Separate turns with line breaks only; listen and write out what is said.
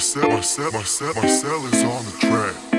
Marcel, Marcel, Marcel, Marcel is on the track.